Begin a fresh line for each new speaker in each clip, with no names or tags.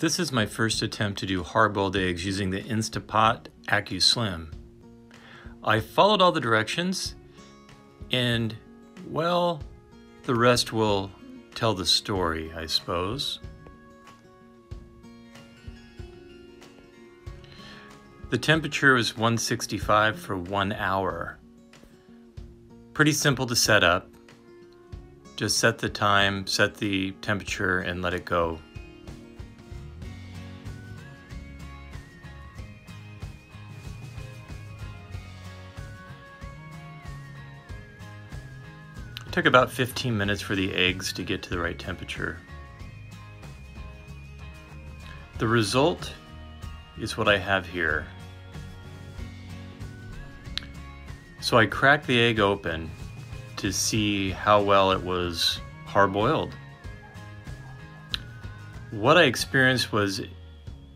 This is my first attempt to do hard-boiled eggs using the Instapot AccuSlim. I followed all the directions and, well, the rest will tell the story, I suppose. The temperature was 165 for one hour. Pretty simple to set up. Just set the time, set the temperature, and let it go. Took about 15 minutes for the eggs to get to the right temperature. The result is what I have here. So I cracked the egg open to see how well it was hard boiled. What I experienced was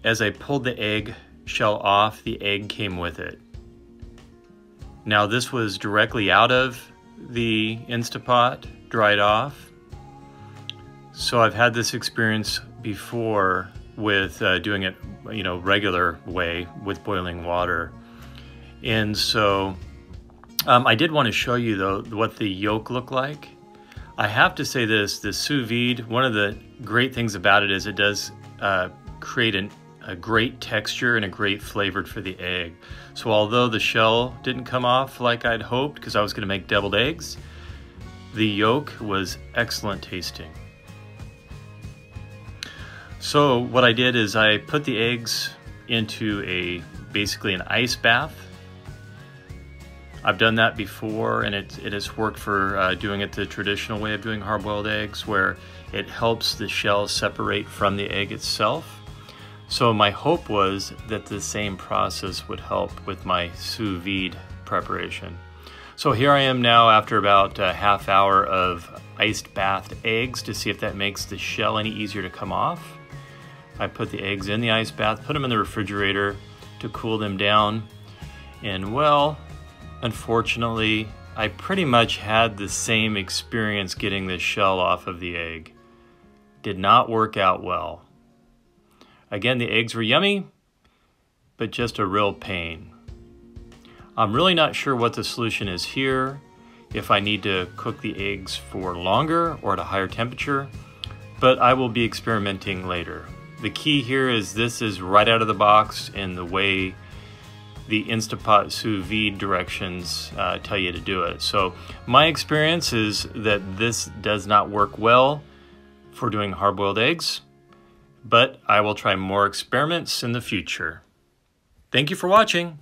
as I pulled the egg shell off, the egg came with it. Now this was directly out of the Instapot dried off. So I've had this experience before with uh, doing it, you know, regular way with boiling water. And so um, I did want to show you though what the yolk looked like. I have to say this, the sous vide, one of the great things about it is it does uh, create an, a great texture and a great flavor for the egg. So although the shell didn't come off like I'd hoped because I was going to make deviled eggs, the yolk was excellent tasting. So what I did is I put the eggs into a basically an ice bath. I've done that before and it, it has worked for uh, doing it the traditional way of doing hard-boiled eggs where it helps the shell separate from the egg itself. So my hope was that the same process would help with my sous vide preparation. So here I am now after about a half hour of iced bathed eggs to see if that makes the shell any easier to come off. I put the eggs in the ice bath, put them in the refrigerator to cool them down. And well, unfortunately, I pretty much had the same experience getting the shell off of the egg. Did not work out well. Again, the eggs were yummy, but just a real pain. I'm really not sure what the solution is here, if I need to cook the eggs for longer or at a higher temperature, but I will be experimenting later. The key here is this is right out of the box in the way the Instapot sous vide directions uh, tell you to do it. So my experience is that this does not work well for doing hard-boiled eggs but I will try more experiments in the future. Thank you for watching.